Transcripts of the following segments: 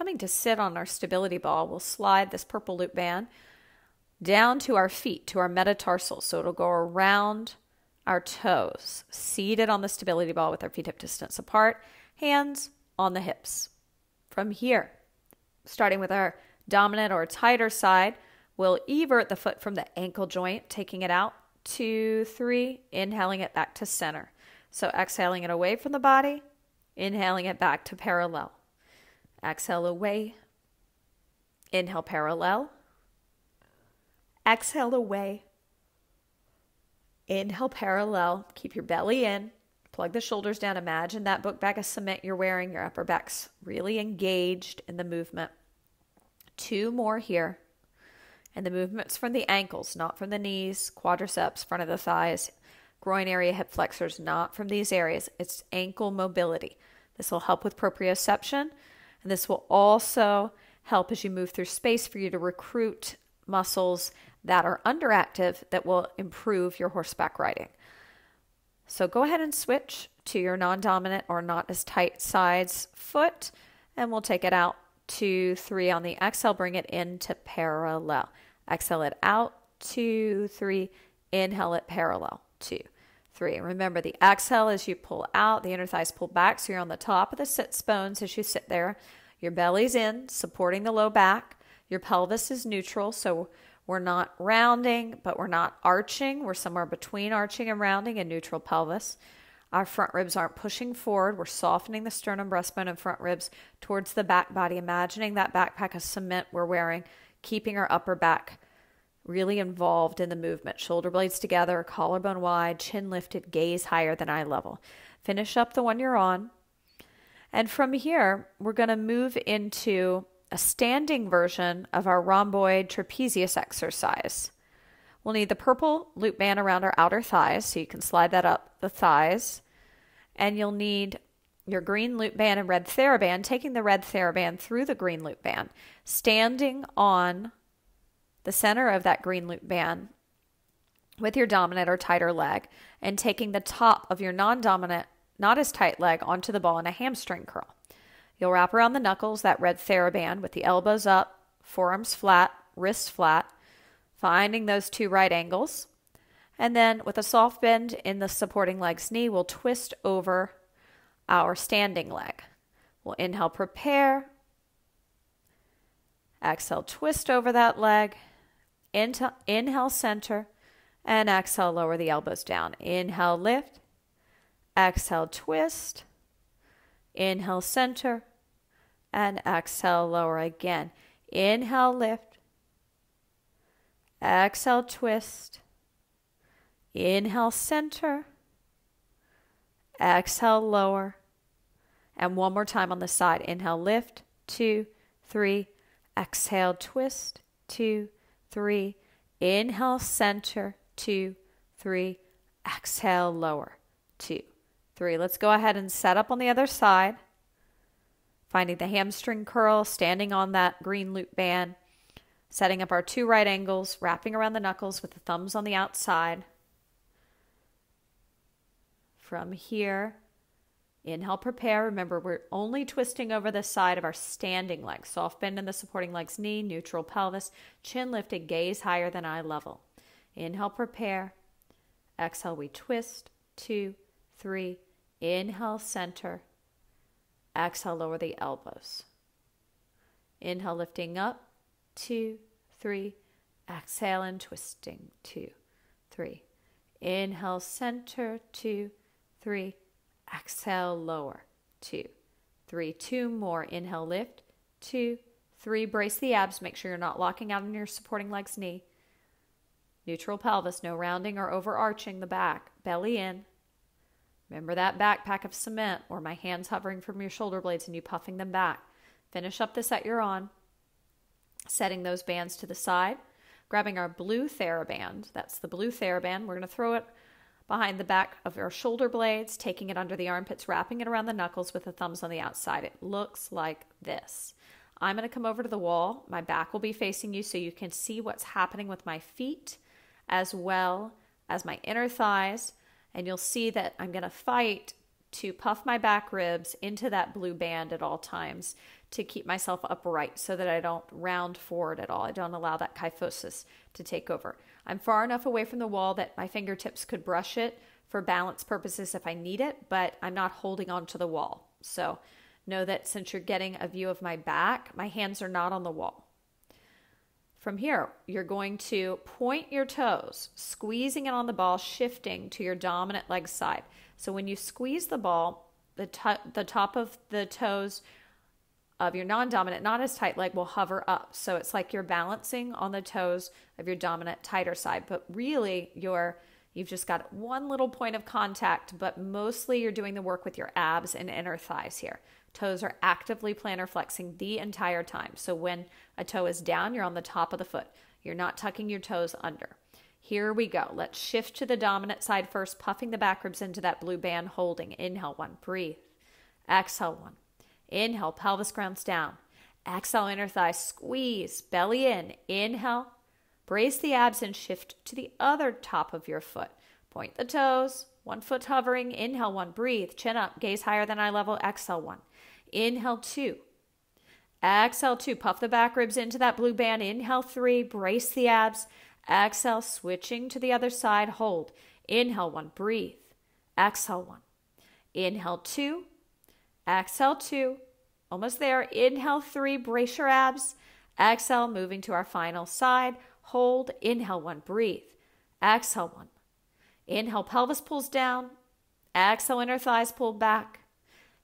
coming to sit on our stability ball, we'll slide this purple loop band down to our feet, to our metatarsals. So it'll go around our toes, seated on the stability ball with our feet hip distance apart, hands on the hips. From here, starting with our dominant or tighter side, we'll evert the foot from the ankle joint, taking it out, two, three, inhaling it back to center. So exhaling it away from the body, inhaling it back to parallel. Exhale away, inhale parallel, exhale away, inhale parallel, keep your belly in, plug the shoulders down. Imagine that book bag of cement you're wearing, your upper back's really engaged in the movement. Two more here. And the movement's from the ankles, not from the knees, quadriceps, front of the thighs, groin area, hip flexors, not from these areas. It's ankle mobility. This will help with proprioception, and this will also help as you move through space for you to recruit muscles that are underactive that will improve your horseback riding. So go ahead and switch to your non dominant or not as tight sides foot, and we'll take it out two, three on the exhale, bring it into parallel. Exhale it out, two, three, inhale it parallel, two, three. Remember the exhale as you pull out, the inner thighs pull back, so you're on the top of the sits bones as you sit there. Your belly's in, supporting the low back. Your pelvis is neutral, so we're not rounding, but we're not arching. We're somewhere between arching and rounding and neutral pelvis. Our front ribs aren't pushing forward. We're softening the sternum, breastbone, and front ribs towards the back body. Imagining that backpack of cement we're wearing, keeping our upper back really involved in the movement. Shoulder blades together, collarbone wide, chin lifted, gaze higher than eye level. Finish up the one you're on. And from here, we're going to move into a standing version of our rhomboid trapezius exercise. We'll need the purple loop band around our outer thighs, so you can slide that up the thighs. And you'll need your green loop band and red TheraBand, taking the red TheraBand through the green loop band, standing on the center of that green loop band with your dominant or tighter leg, and taking the top of your non dominant, not as tight leg onto the ball in a hamstring curl. You'll wrap around the knuckles that red TheraBand with the elbows up, forearms flat, wrists flat, finding those two right angles. And then with a soft bend in the supporting leg's knee, we'll twist over our standing leg. We'll inhale, prepare. Exhale, twist over that leg. Inhale, center. And exhale, lower the elbows down. Inhale, lift. Exhale, twist. Inhale, center. And exhale, lower again. Inhale, lift. Exhale, twist. Inhale, center. Exhale, lower. And one more time on the side. Inhale, lift. Two, three. Exhale, twist. Two, three. Inhale, center. Two, three. Exhale, lower. Two, three. Let's go ahead and set up on the other side. Finding the hamstring curl, standing on that green loop band setting up our two right angles, wrapping around the knuckles with the thumbs on the outside. From here, inhale, prepare. Remember, we're only twisting over the side of our standing leg. Soft bend in the supporting leg's knee, neutral pelvis, chin lifted, gaze higher than eye level. Inhale, prepare. Exhale, we twist. Two, three. Inhale, center. Exhale, lower the elbows. Inhale, lifting up two, three. Exhale and twisting, two, three. Inhale, center, two, three. Exhale, lower, two, three. Two more. Inhale, lift, two, three. Brace the abs. Make sure you're not locking out on your supporting leg's knee. Neutral pelvis, no rounding or overarching the back. Belly in. Remember that backpack of cement or my hands hovering from your shoulder blades and you puffing them back. Finish up the set you're on setting those bands to the side, grabbing our blue TheraBand. That's the blue TheraBand. We're going to throw it behind the back of our shoulder blades, taking it under the armpits, wrapping it around the knuckles with the thumbs on the outside. It looks like this. I'm going to come over to the wall. My back will be facing you so you can see what's happening with my feet as well as my inner thighs. And you'll see that I'm going to fight to puff my back ribs into that blue band at all times to keep myself upright so that I don't round forward at all. I don't allow that kyphosis to take over. I'm far enough away from the wall that my fingertips could brush it for balance purposes if I need it, but I'm not holding onto the wall. So know that since you're getting a view of my back, my hands are not on the wall. From here, you're going to point your toes, squeezing it on the ball, shifting to your dominant leg side. So when you squeeze the ball, the, the top of the toes of your non dominant, not as tight leg will hover up. So it's like you're balancing on the toes of your dominant, tighter side. But really, you're You've just got one little point of contact, but mostly you're doing the work with your abs and inner thighs here. Toes are actively plantar flexing the entire time. So when a toe is down, you're on the top of the foot. You're not tucking your toes under. Here we go. Let's shift to the dominant side first, puffing the back ribs into that blue band, holding. Inhale one, breathe. Exhale one. Inhale, pelvis grounds down. Exhale, inner thigh, squeeze, belly in. Inhale, brace the abs and shift to the other top of your foot. Point the toes, one foot hovering. Inhale one, breathe. Chin up, gaze higher than eye level. Exhale one. Inhale two. Exhale two. Puff the back ribs into that blue band. Inhale three. Brace the abs. Exhale, switching to the other side. Hold. Inhale one. Breathe. Exhale one. Inhale two. Exhale two. Almost there. Inhale three. Brace your abs. Exhale, moving to our final side. Hold. Inhale one. Breathe. Exhale one. Inhale, pelvis pulls down. Exhale, inner thighs pull back.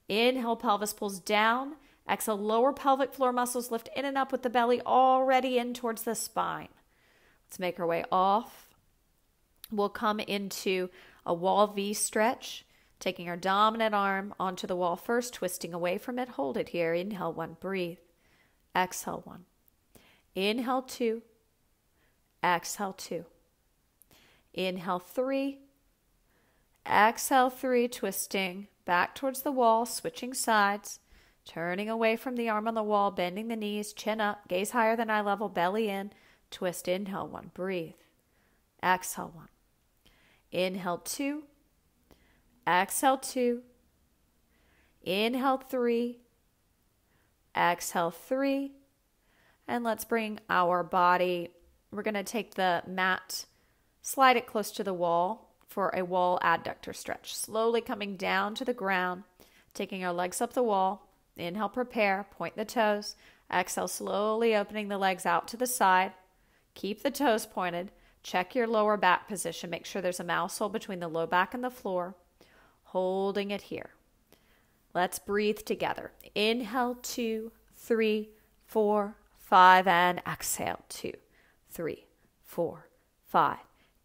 Inhale, pelvis pulls down. Exhale, lower pelvic floor muscles lift in and up with the belly already in towards the spine. Let's make our way off. We'll come into a wall V stretch, taking our dominant arm onto the wall first, twisting away from it. Hold it here. Inhale one, breathe. Exhale one. Inhale two. Exhale two. Inhale three. Exhale three, twisting back towards the wall, switching sides, turning away from the arm on the wall, bending the knees, chin up, gaze higher than eye level, belly in, twist, inhale one, breathe. Exhale one. Inhale two. Exhale two. Inhale three. Exhale three. And let's bring our body. We're going to take the mat, slide it close to the wall, for a wall adductor stretch. Slowly coming down to the ground, taking our legs up the wall. Inhale, prepare, point the toes. Exhale, slowly opening the legs out to the side. Keep the toes pointed. Check your lower back position. Make sure there's a mouse hole between the low back and the floor. Holding it here. Let's breathe together. Inhale, two, three, four, five, and exhale, two, three, four, five.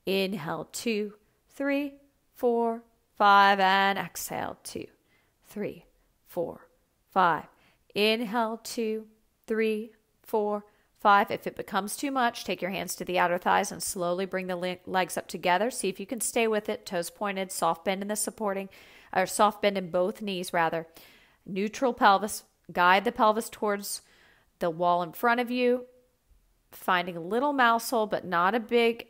Inhale, two, three, four, five, and exhale, two, three, four, five. Inhale, two, three, four, five. If it becomes too much, take your hands to the outer thighs and slowly bring the legs up together. See if you can stay with it. Toes pointed, soft bend in the supporting, or soft bend in both knees, rather. Neutral pelvis. Guide the pelvis towards the wall in front of you, finding a little mouse hole, but not a big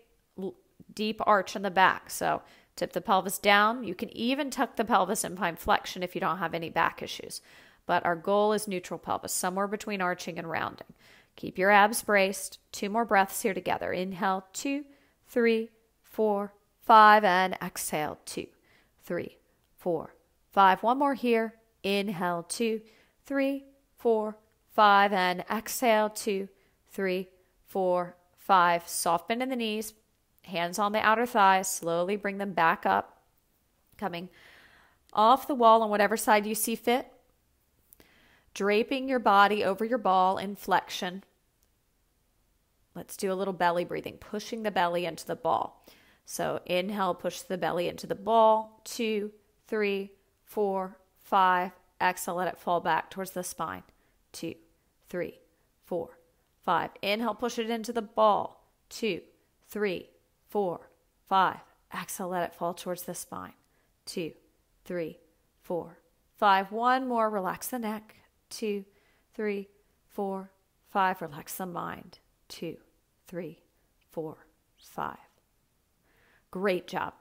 deep arch in the back. So tip the pelvis down. You can even tuck the pelvis in find flexion if you don't have any back issues. But our goal is neutral pelvis, somewhere between arching and rounding. Keep your abs braced. Two more breaths here together. Inhale, two, three, four, five, and exhale, two, three, four, five. One more here. Inhale, two, three, four, five, and exhale, two, three, four, five. Soft bend in the knees, Hands on the outer thighs, slowly bring them back up, coming off the wall on whatever side you see fit. Draping your body over your ball in flexion. Let's do a little belly breathing, pushing the belly into the ball. So inhale, push the belly into the ball. Two, three, four, five. Exhale, let it fall back towards the spine. Two, three, four, five. Inhale, push it into the ball. Two, three, four, five. Exhale, let it fall towards the spine. Two, three, four, five. One more. Relax the neck. Two, three, four, five. Relax the mind. Two, three, four, five. Great job.